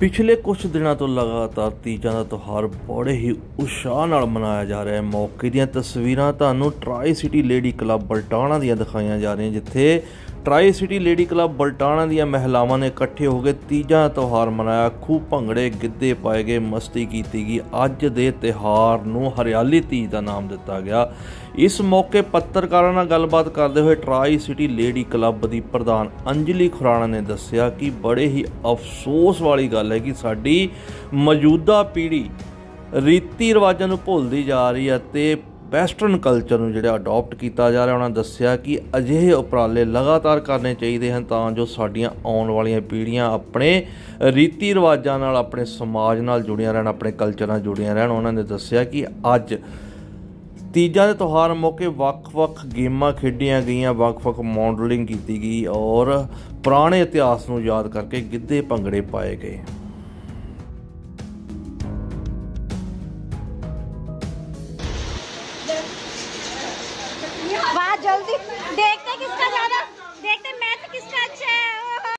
ਪਿਛਲੇ ਕੁਝ ਦਿਨਾਂ ਤੋਂ ਲਗਾਤਾਰ ਤੀਜਾਂ ਦਾ ਤਿਉਹਾਰ ਬੜੇ ਹੀ ਉਤਸ਼ਾਹ ਨਾਲ ਮਨਾਇਆ ਜਾ ਰਿਹਾ ਹੈ। ਮੌਕੇ ਦੀਆਂ ਤਸਵੀਰਾਂ ਤੁਹਾਨੂੰ tricity lady club Baltana ਦੀਆਂ ਦਿਖਾਈਆਂ ਜਾ ਰਹੀਆਂ, ਜਿੱਥੇ tricity lady club Baltana ਦੀਆਂ ਮਹਿਲਾਵਾਂ ਨੇ ਇਕੱਠੇ ਹੋ ਕੇ ਤੀਜਾ ਤਿਉਹਾਰ ਮਨਾਇਆ। ਖੂਬ ਭੰਗੜੇ, ਗਿੱਧੇ ਪਾਏ ਗਏ, ਮਸਤੀ ਕੀਤੀ ਗਈ। ਅੱਜ ਦੇ ਤਿਉਹਾਰ ਨੂੰ ਹਰਿਆਲੀ ਤੀਜ ਦਾ ਨਾਮ ਦਿੱਤਾ ਗਿਆ। ਇਸ ਮੌਕੇ ਪੱਤਰਕਾਰਾਂ ਨਾਲ ਗੱਲਬਾਤ ਕਰਦੇ ਹੋਏ ਟਰਾਈ ਸਿਟੀ ਲੇਡੀ ਕਲੱਬ ਦੀ ਪ੍ਰਧਾਨ ਅੰਜਲੀ ਖੁਰਾਣਾ ਨੇ ਦੱਸਿਆ ਕਿ ਬੜੇ ਹੀ ਅਫਸੋਸ ਵਾਲੀ ਗੱਲ ਹੈ ਕਿ ਸਾਡੀ ਮੌਜੂਦਾ ਪੀੜ੍ਹੀ ਰੀਤੀ ਰਿਵਾਜਾਂ ਨੂੰ ਭੁੱਲਦੀ ਜਾ ਰਹੀ ਹੈ ਤੇ ਵੈਸਟਰਨ ਕਲਚਰ ਨੂੰ ਜਿਹੜਾ ਅਡਾਪਟ ਕੀਤਾ ਜਾ ਰਿਹਾ, ਉਹਨਾਂ ਦੱਸਿਆ ਕਿ ਅਜਿਹੇ ਉਪਰਾਲੇ ਲਗਾਤਾਰ ਕਰਨੇ ਚਾਹੀਦੇ ਹਨ ਤਾਂ ਜੋ ਸਾਡੀਆਂ ਆਉਣ ਵਾਲੀਆਂ ਪੀੜ੍ਹੀਆਂ ਆਪਣੇ ਰੀਤੀ ਰਿਵਾਜਾਂ ਨਾਲ, ਆਪਣੇ ਸਮਾਜ ਨਾਲ ਜੁੜੀਆਂ ਰਹਿਣ, ਆਪਣੇ ਕਲਚਰ ਨਾਲ ਜੁੜੀਆਂ ਰਹਿਣ। ਉਹਨਾਂ ਨੇ ਦੱਸਿਆ ਕਿ ਅੱਜ ਤੀਜਾਂ ਦੇ ਤਿਉਹਾਰ ਮੌਕੇ ਵੱਖ-ਵੱਖ ਗੇਮਾਂ ਖੇਡੀਆਂ ਗਈਆਂ, ਵੱਖ-ਵੱਖ ਮਾਡਲਿੰਗ ਕੀਤੀ ਗਈ ਔਰ ਪੁਰਾਣੇ ਇਤਿਹਾਸ ਨੂੰ ਯਾਦ ਕਰਕੇ ਗਿੱਧੇ ਭੰਗੜੇ ਪਾਏ ਗਏ। जल्दी। देखते किसका ज़्यादा देखते मैथ किसका अच्छा है। ओहो।